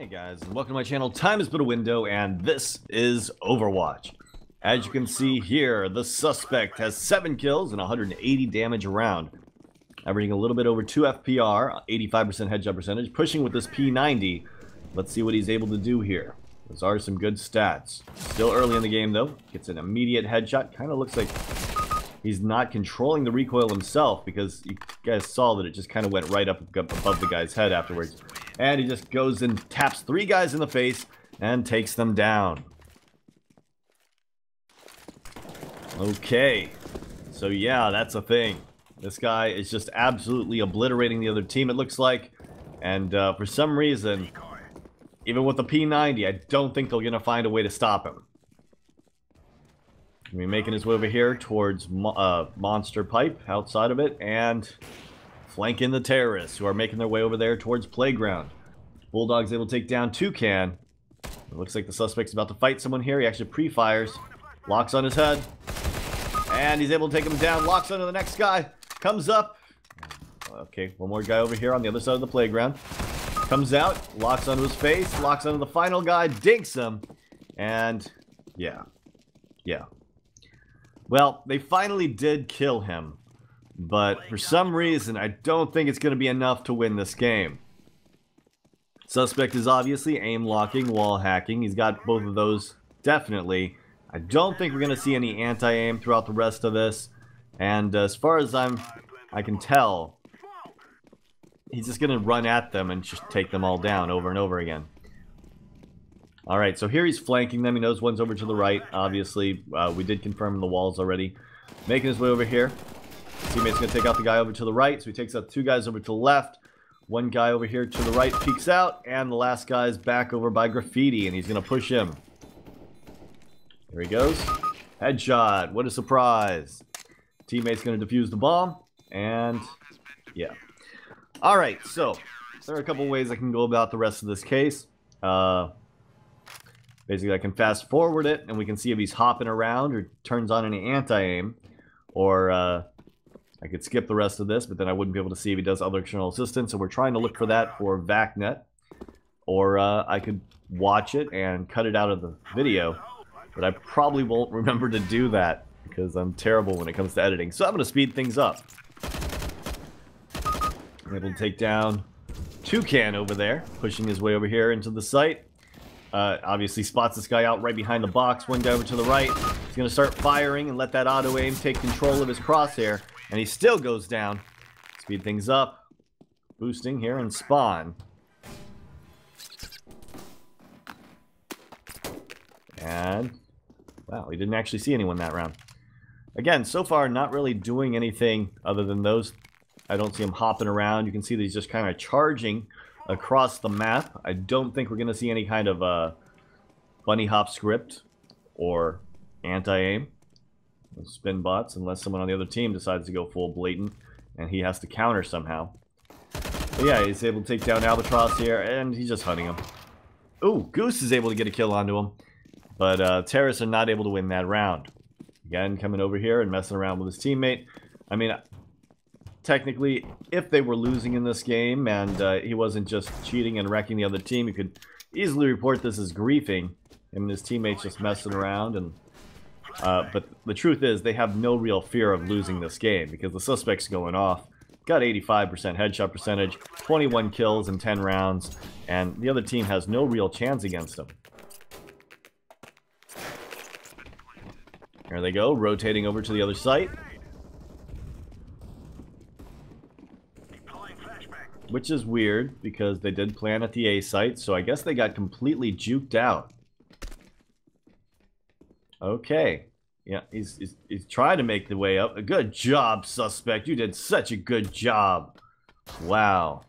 Hey guys, welcome to my channel, Time is but a window, and this is Overwatch. As you can see here, the suspect has 7 kills and 180 damage around. Averaging a little bit over 2 FPR, 85% headshot percentage, pushing with this P90. Let's see what he's able to do here. Those are some good stats. Still early in the game though, gets an immediate headshot. Kind of looks like he's not controlling the recoil himself because you guys saw that it just kind of went right up above the guy's head afterwards. And he just goes and taps three guys in the face and takes them down. Okay. So yeah, that's a thing. This guy is just absolutely obliterating the other team, it looks like. And uh, for some reason, even with the P90, I don't think they're going to find a way to stop him. He's making his way over here towards uh, Monster Pipe, outside of it, and flanking the terrorists who are making their way over there towards Playground. Bulldog's able to take down Toucan. It looks like the suspect's about to fight someone here. He actually pre-fires, locks on his head, and he's able to take him down, locks onto the next guy, comes up. Okay, one more guy over here on the other side of the playground. Comes out, locks onto his face, locks onto the final guy, dinks him, and yeah, yeah. Well, they finally did kill him, but for some reason, I don't think it's going to be enough to win this game. Suspect is obviously aim locking, wall hacking. He's got both of those, definitely. I don't think we're going to see any anti-aim throughout the rest of this. And as far as I'm, I can tell, he's just going to run at them and just take them all down over and over again. Alright, so here he's flanking them. He knows one's over to the right, obviously. Uh, we did confirm the walls already. Making his way over here. Teammate's going to take out the guy over to the right, so he takes out two guys over to the left. One guy over here to the right peeks out, and the last guy's back over by Graffiti, and he's going to push him. There he goes. Headshot. What a surprise. Teammate's going to defuse the bomb, and yeah. Alright, so there are a couple ways I can go about the rest of this case. Uh, basically, I can fast forward it, and we can see if he's hopping around or turns on any anti-aim. Or uh, I could skip the rest of this, but then I wouldn't be able to see if he does other external assistance. So we're trying to look for that for VacNet. Or uh, I could watch it and cut it out of the video. But I probably won't remember to do that because I'm terrible when it comes to editing. So I'm going to speed things up. I'm able to take down Toucan over there, pushing his way over here into the site. Uh, obviously spots this guy out right behind the box. One guy over to the right. He's going to start firing and let that auto-aim take control of his crosshair. And he still goes down. Speed things up. Boosting here and spawn. And, wow, we didn't actually see anyone that round. Again, so far, not really doing anything other than those I don't see him hopping around. You can see that he's just kind of charging across the map. I don't think we're going to see any kind of uh, bunny hop script or anti-aim spin bots unless someone on the other team decides to go full blatant and he has to counter somehow. But yeah, he's able to take down Albatross here and he's just hunting him. Ooh, Goose is able to get a kill onto him. But uh, Terrorists are not able to win that round. Again, coming over here and messing around with his teammate. I mean, technically, if they were losing in this game and uh, he wasn't just cheating and wrecking the other team, you could easily report this as griefing. Him and his teammates just messing around. and. Uh, but the truth is, they have no real fear of losing this game because the suspect's going off. Got 85% headshot percentage, 21 kills in 10 rounds, and the other team has no real chance against him. There they go, rotating over to the other site. Which is weird, because they did plan at the A site, so I guess they got completely juked out. Okay. Yeah, he's, he's, he's trying to make the way up. A good job, suspect. You did such a good job. Wow.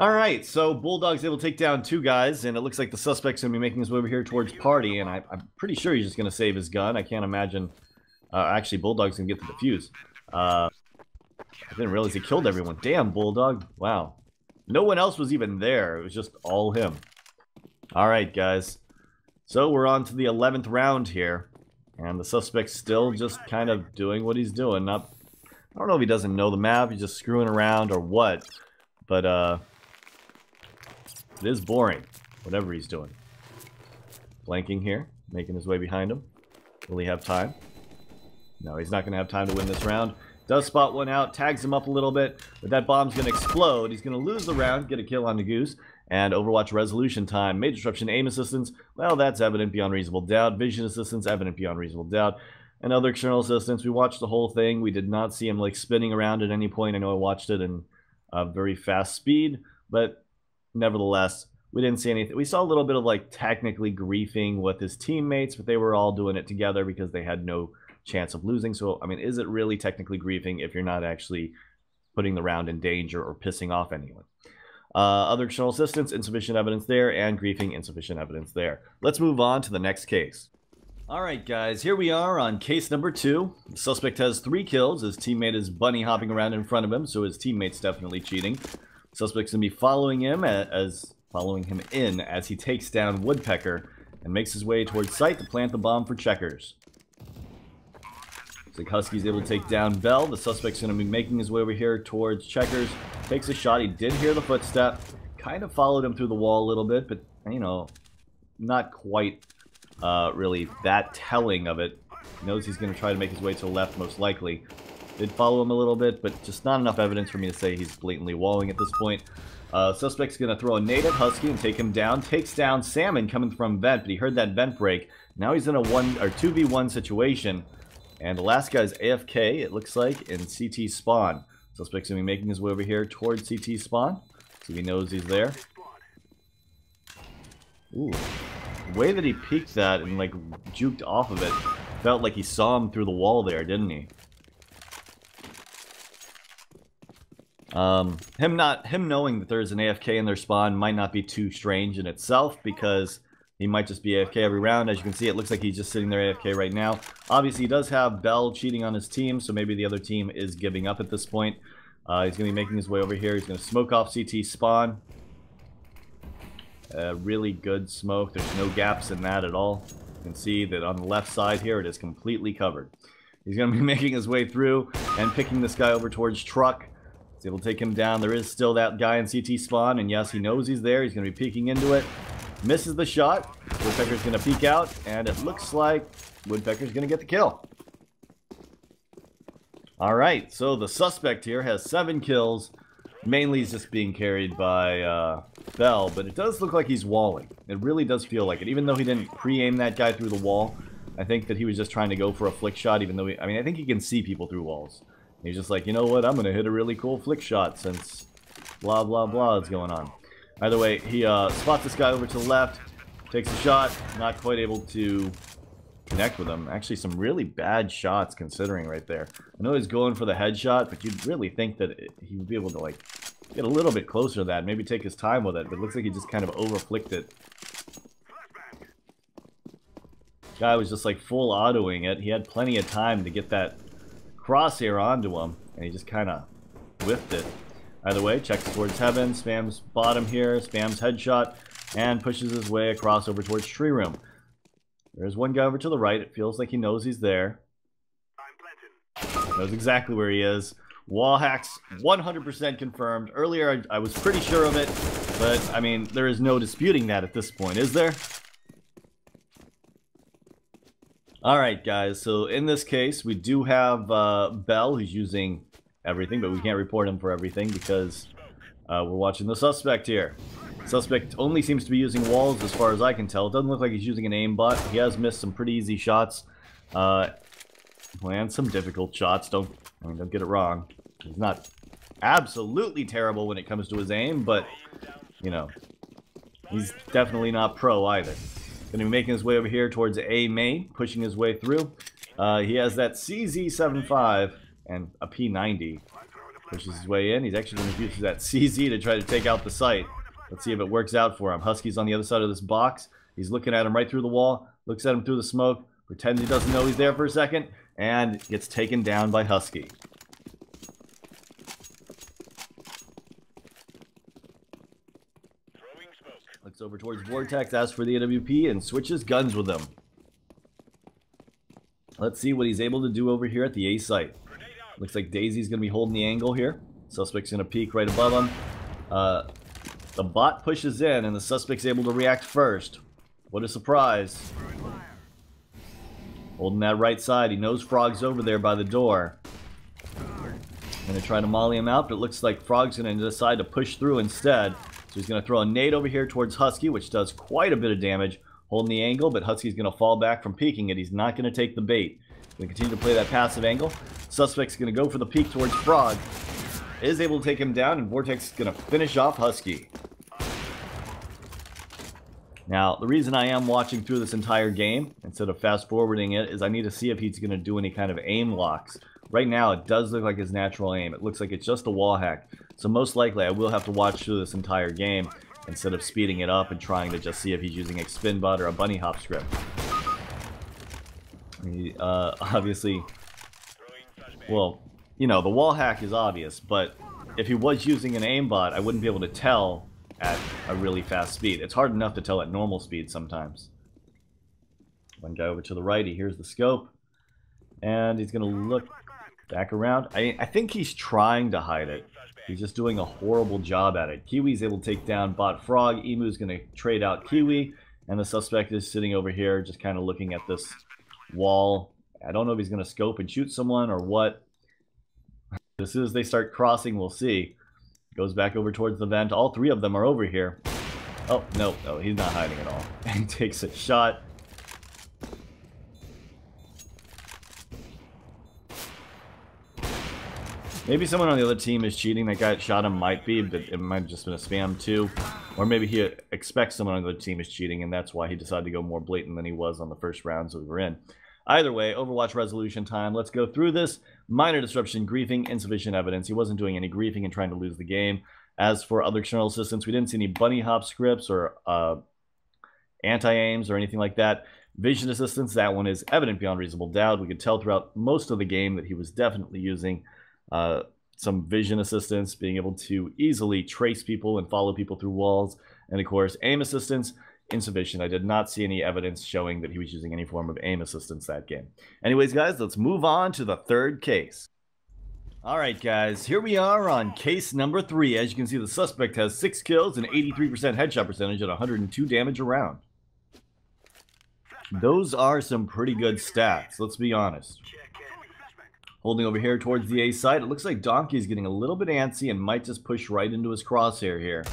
Alright, so Bulldog's able to take down two guys, and it looks like the suspect's going to be making his way over here towards Party, and I, am pretty sure he's just going to save his gun. I can't imagine... Uh, actually, Bulldog's going to get the defuse. Uh, I didn't realize he killed everyone. Damn, Bulldog. Wow. No one else was even there. It was just all him. Alright, guys. So we're on to the 11th round here. And the suspect's still just kind of doing what he's doing. Not I don't know if he doesn't know the map, he's just screwing around or what. But, uh... It is boring, whatever he's doing. Blanking here, making his way behind him. Will he have time? No, he's not going to have time to win this round. Does spot one out, tags him up a little bit, but that bomb's going to explode. He's going to lose the round, get a kill on the Goose. And Overwatch resolution time, major disruption, aim assistance, well, that's evident beyond reasonable doubt. Vision assistance, evident beyond reasonable doubt. And other external assistance, we watched the whole thing. We did not see him like spinning around at any point. I know I watched it in a very fast speed, but nevertheless, we didn't see anything. We saw a little bit of like technically griefing with his teammates, but they were all doing it together because they had no chance of losing. So, I mean, is it really technically griefing if you're not actually putting the round in danger or pissing off anyone? Uh, other external assistance, insufficient evidence there, and griefing, insufficient evidence there. Let's move on to the next case. Alright guys, here we are on case number two. The suspect has three kills, his teammate is bunny hopping around in front of him, so his teammate's definitely cheating. Suspect's gonna be following him as following him in as he takes down Woodpecker and makes his way towards site to plant the bomb for checkers. So Husky's able to take down Bell. The suspect's going to be making his way over here towards Checkers. Takes a shot. He did hear the footstep. Kind of followed him through the wall a little bit, but, you know, not quite uh, really that telling of it. He knows he's going to try to make his way to the left, most likely. Did follow him a little bit, but just not enough evidence for me to say he's blatantly walling at this point. Uh, suspect's going to throw a nade at Husky and take him down. Takes down Salmon coming from vent, but he heard that vent break. Now he's in a one or 2v1 situation. And the last guy's AFK, it looks like, in CT spawn. Suspect's to be making his way over here towards CT spawn. So he knows he's there. Ooh. The way that he peeked that and, like, juked off of it felt like he saw him through the wall there, didn't he? Um, him not him knowing that there's an AFK in their spawn might not be too strange in itself because he might just be AFK every round. As you can see, it looks like he's just sitting there AFK right now. Obviously, he does have Bell cheating on his team, so maybe the other team is giving up at this point. Uh, he's going to be making his way over here. He's going to smoke off CT spawn. A really good smoke. There's no gaps in that at all. You can see that on the left side here, it is completely covered. He's going to be making his way through and picking this guy over towards truck. He's able to take him down. There is still that guy in CT spawn, and yes, he knows he's there. He's going to be peeking into it. Misses the shot. Woodpecker's going to peek out, and it looks like Woodpecker's going to get the kill. All right, so the suspect here has seven kills. Mainly he's just being carried by uh, Bell, but it does look like he's walling. It really does feel like it. Even though he didn't pre-aim that guy through the wall, I think that he was just trying to go for a flick shot, even though he, I mean, I think he can see people through walls. He's just like, you know what, I'm going to hit a really cool flick shot since blah, blah, blah is going on. Either way, he uh, spots this guy over to the left, takes a shot, not quite able to connect with him. Actually, some really bad shots considering right there. I know he's going for the headshot, but you'd really think that it, he would be able to, like, get a little bit closer to that, maybe take his time with it, but it looks like he just kind of over-flicked it. Guy was just, like, full autoing it. He had plenty of time to get that crosshair onto him, and he just kind of whiffed it. Either way, checks towards heaven, spams bottom here, spams headshot, and pushes his way across over towards tree room. There's one guy over to the right. It feels like he knows he's there. Knows exactly where he is. Wall hacks 100% confirmed. Earlier, I, I was pretty sure of it, but, I mean, there is no disputing that at this point, is there? Alright, guys, so in this case, we do have uh, Bell, who's using everything, but we can't report him for everything because uh, we're watching the suspect here. Suspect only seems to be using walls as far as I can tell. It doesn't look like he's using an aimbot. He has missed some pretty easy shots. Uh, and some difficult shots. Don't, I mean, don't get it wrong. He's not absolutely terrible when it comes to his aim, but, you know, he's definitely not pro either. Gonna be making his way over here towards A main, pushing his way through. Uh, he has that CZ75 and a P90 pushes his way in. He's actually going to use that CZ to try to take out the site. Let's see if it works out for him. Husky's on the other side of this box. He's looking at him right through the wall, looks at him through the smoke, pretends he doesn't know he's there for a second, and gets taken down by Husky. Looks over towards Vortex, asks for the AWP, and switches guns with him. Let's see what he's able to do over here at the A site. Looks like Daisy's going to be holding the angle here. Suspect's going to peek right above him. Uh, the bot pushes in, and the suspect's able to react first. What a surprise. Holding that right side. He knows Frog's over there by the door. Gonna try to molly him out, but it looks like Frog's gonna decide to push through instead. So he's gonna throw a nade over here towards Husky, which does quite a bit of damage. Holding the angle, but Husky's gonna fall back from peeking it. He's not gonna take the bait. Gonna continue to play that passive angle. Suspect's gonna go for the peek towards Frog. Is able to take him down, and Vortex is gonna finish off Husky. Now, the reason I am watching through this entire game, instead of fast forwarding it, is I need to see if he's going to do any kind of aim locks. Right now, it does look like his natural aim. It looks like it's just a wall hack. So most likely, I will have to watch through this entire game instead of speeding it up and trying to just see if he's using a spin bot or a bunny hop script. He, uh, obviously, well, you know, the wall hack is obvious, but if he was using an aimbot, I wouldn't be able to tell at a really fast speed. It's hard enough to tell at normal speed sometimes. One guy over to the right, he hears the scope, and he's going to look back around. I, I think he's trying to hide it. He's just doing a horrible job at it. Kiwi's able to take down Bot Frog. Emu's going to trade out Kiwi, and the suspect is sitting over here just kind of looking at this wall. I don't know if he's going to scope and shoot someone or what. As soon as they start crossing, we'll see. Goes back over towards the vent. All three of them are over here. Oh, no, no, he's not hiding at all. And takes a shot. Maybe someone on the other team is cheating. That guy that shot him might be, but it might have just been a spam too. Or maybe he expects someone on the other team is cheating, and that's why he decided to go more blatant than he was on the first rounds we were in. Either way, Overwatch resolution time. Let's go through this. Minor disruption, griefing, insufficient evidence. He wasn't doing any griefing and trying to lose the game. As for other external assistance, we didn't see any bunny hop scripts or uh, anti-aims or anything like that. Vision assistance, that one is evident beyond reasonable doubt. We could tell throughout most of the game that he was definitely using uh, some vision assistance, being able to easily trace people and follow people through walls. And of course, aim assistance, insufficient. I did not see any evidence showing that he was using any form of aim assistance that game. Anyways, guys, let's move on to the third case. All right, guys, here we are on case number three. As you can see, the suspect has six kills and 83% headshot percentage at 102 damage around. Those are some pretty good stats, let's be honest. Holding over here towards the A side, it looks like Donkey's getting a little bit antsy and might just push right into his crosshair here.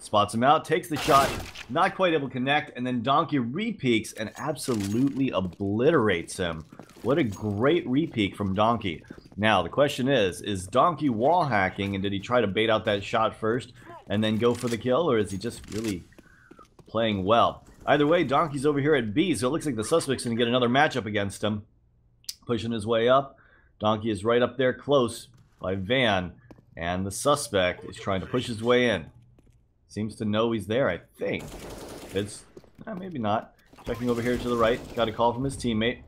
Spots him out, takes the shot, not quite able to connect, and then Donkey repeaks and absolutely obliterates him. What a great repeak from Donkey. Now, the question is, is Donkey wall hacking, and did he try to bait out that shot first and then go for the kill, or is he just really playing well? Either way, Donkey's over here at B, so it looks like the suspect's going to get another matchup against him. Pushing his way up. Donkey is right up there close by Van, and the suspect is trying to push his way in. Seems to know he's there, I think. It's, eh, maybe not. Checking over here to the right. Got a call from his teammate.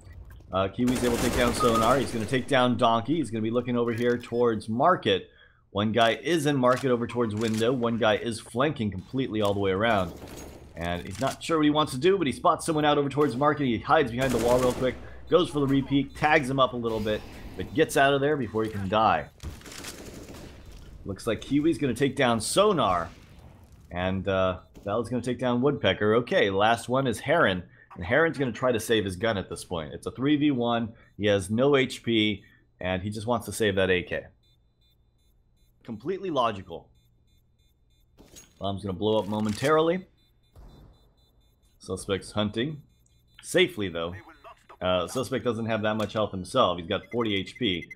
Uh, Kiwi's able to take down Sonar. He's going to take down Donkey. He's going to be looking over here towards Market. One guy is in Market over towards Window. One guy is flanking completely all the way around. And he's not sure what he wants to do, but he spots someone out over towards Market. He hides behind the wall real quick. Goes for the repeat. Tags him up a little bit. But gets out of there before he can die. Looks like Kiwi's going to take down Sonar. And uh, Val's going to take down Woodpecker. Okay, last one is Heron. And Heron's going to try to save his gun at this point. It's a 3v1. He has no HP, and he just wants to save that AK. Completely logical. Bomb's going to blow up momentarily. Suspect's hunting. Safely, though. Uh, suspect doesn't have that much health himself. He's got 40 HP.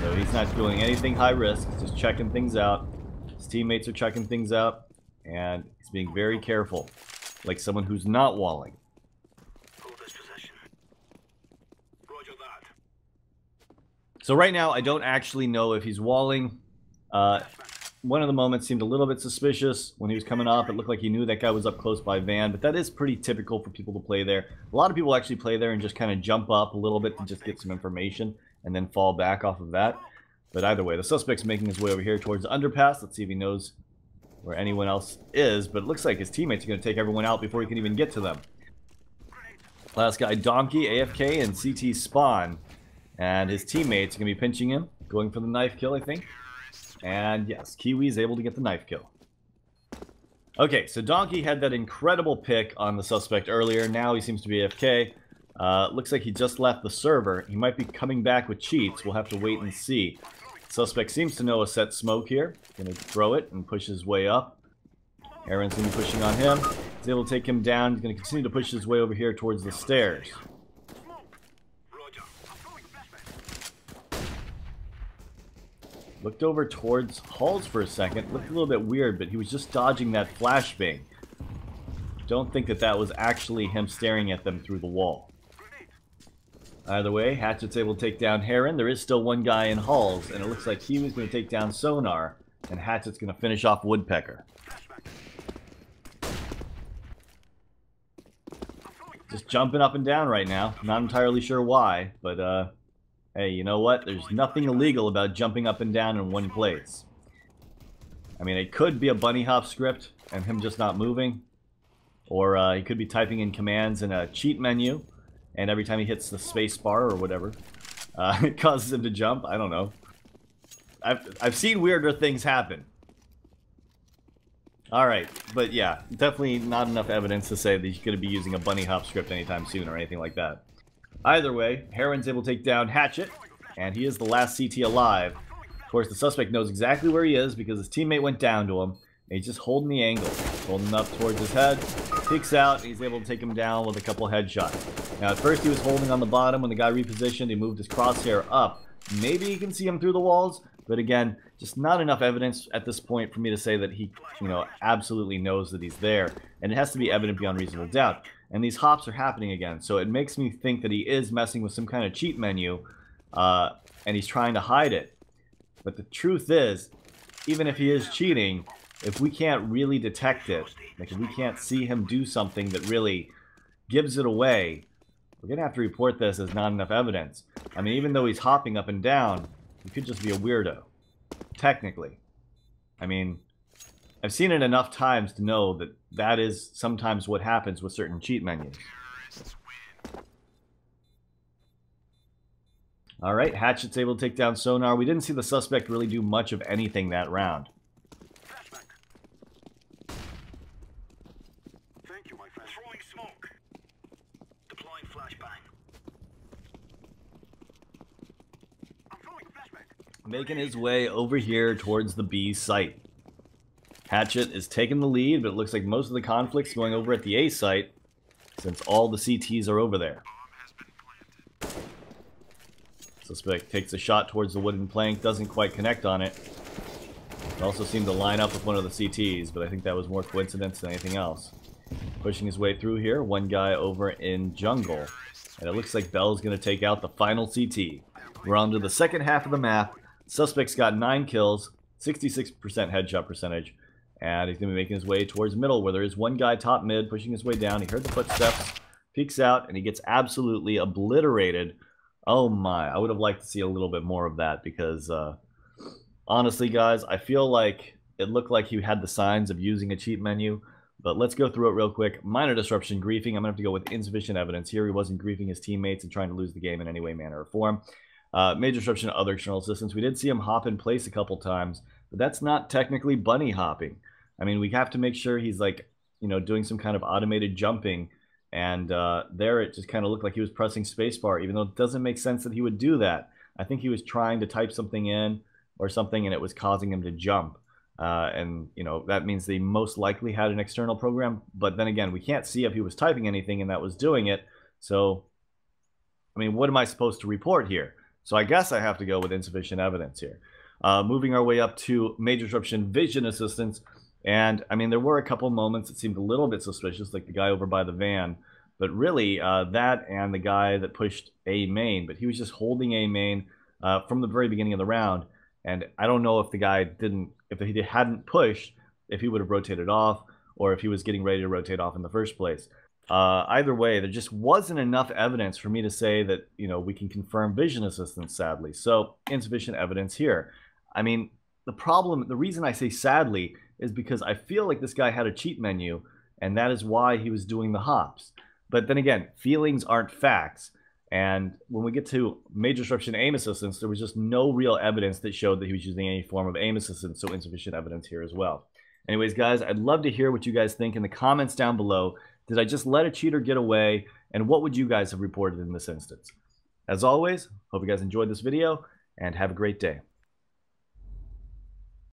So he's not doing anything high risk. He's just checking things out. His teammates are checking things out and he's being very careful, like someone who's not walling. So right now, I don't actually know if he's walling. Uh, one of the moments seemed a little bit suspicious. When he was coming up, it looked like he knew that guy was up close by Van, but that is pretty typical for people to play there. A lot of people actually play there and just kind of jump up a little bit to just get some information and then fall back off of that. But either way, the suspect's making his way over here towards the underpass. Let's see if he knows where anyone else is, but it looks like his teammates are going to take everyone out before he can even get to them. Last guy, Donkey, AFK, and CT Spawn. And his teammates are going to be pinching him. Going for the knife kill, I think. And yes, Kiwi is able to get the knife kill. Okay, so Donkey had that incredible pick on the suspect earlier. Now he seems to be AFK. Uh, looks like he just left the server. He might be coming back with cheats. We'll have to wait and see. Suspect seems to know a set smoke here. Gonna throw it and push his way up. Heron's gonna be pushing on him. He's able to take him down. He's gonna continue to push his way over here towards the stairs. Looked over towards Halls for a second. Looked a little bit weird, but he was just dodging that flashbang. Don't think that that was actually him staring at them through the wall. Either way, Hatchet's able to take down Heron. There is still one guy in Halls, and it looks like he was going to take down Sonar, and Hatchet's going to finish off Woodpecker. Just jumping up and down right now. Not entirely sure why, but uh, hey, you know what? There's nothing illegal about jumping up and down in one place. I mean, it could be a bunny hop script and him just not moving. Or uh, he could be typing in commands in a cheat menu, and every time he hits the space bar or whatever, uh, it causes him to jump. I don't know. I've, I've seen weirder things happen. Alright, but yeah, definitely not enough evidence to say that he's going to be using a bunny hop script anytime soon or anything like that. Either way, Heron's able to take down Hatchet, and he is the last CT alive. Of course, the suspect knows exactly where he is because his teammate went down to him, he's just holding the angle. Holding up towards his head, peeks out, he's able to take him down with a couple headshots. Now, at first he was holding on the bottom. When the guy repositioned, he moved his crosshair up. Maybe he can see him through the walls, but again, just not enough evidence at this point for me to say that he, you know, absolutely knows that he's there. And it has to be evident beyond reasonable doubt and these hops are happening again. So it makes me think that he is messing with some kind of cheat menu, uh, and he's trying to hide it. But the truth is, even if he is cheating, if we can't really detect it, like if we can't see him do something that really gives it away, we're going to have to report this as not enough evidence. I mean, even though he's hopping up and down, he could just be a weirdo. Technically. I mean, I've seen it enough times to know that that is sometimes what happens with certain cheat menus. Alright, Hatchet's able to take down Sonar. We didn't see the suspect really do much of anything that round. Making his way over here towards the B site. Hatchet is taking the lead, but it looks like most of the conflict's going over at the A site, since all the CTs are over there. Suspect takes a shot towards the wooden plank, doesn't quite connect on it. It also seemed to line up with one of the CTs, but I think that was more coincidence than anything else. Pushing his way through here, one guy over in jungle. And it looks like Bell's going to take out the final CT. We're on to the second half of the map. Suspect's got 9 kills, 66% headshot percentage. And he's going to be making his way towards middle, where there is one guy top mid pushing his way down. He heard the footsteps, peeks out, and he gets absolutely obliterated. Oh my, I would have liked to see a little bit more of that because, uh, honestly, guys, I feel like it looked like he had the signs of using a cheat menu. But let's go through it real quick. Minor disruption, griefing. I'm going to have to go with insufficient evidence. Here he wasn't griefing his teammates and trying to lose the game in any way, manner, or form. Uh, major disruption of other external assistance. We did see him hop in place a couple times, but that's not technically bunny hopping. I mean, we have to make sure he's like, you know, doing some kind of automated jumping. And uh, there it just kind of looked like he was pressing spacebar, even though it doesn't make sense that he would do that. I think he was trying to type something in or something, and it was causing him to jump. Uh, and you know that means they most likely had an external program. But then again, we can't see if he was typing anything and that was doing it. So, I mean, what am I supposed to report here? So I guess I have to go with insufficient evidence here. Uh, moving our way up to major disruption vision assistance. And I mean, there were a couple moments that seemed a little bit suspicious, like the guy over by the van. But really, uh, that and the guy that pushed A main, but he was just holding A main uh, from the very beginning of the round. And I don't know if the guy didn't, if he hadn't pushed, if he would have rotated off, or if he was getting ready to rotate off in the first place. Uh, either way, there just wasn't enough evidence for me to say that you know we can confirm vision assistance. Sadly, so insufficient evidence here. I mean, the problem, the reason I say sadly is because I feel like this guy had a cheat menu, and that is why he was doing the hops. But then again, feelings aren't facts. And when we get to major disruption aim assistance, there was just no real evidence that showed that he was using any form of aim assistance, so insufficient evidence here as well. Anyways, guys, I'd love to hear what you guys think in the comments down below. Did I just let a cheater get away? And what would you guys have reported in this instance? As always, hope you guys enjoyed this video and have a great day.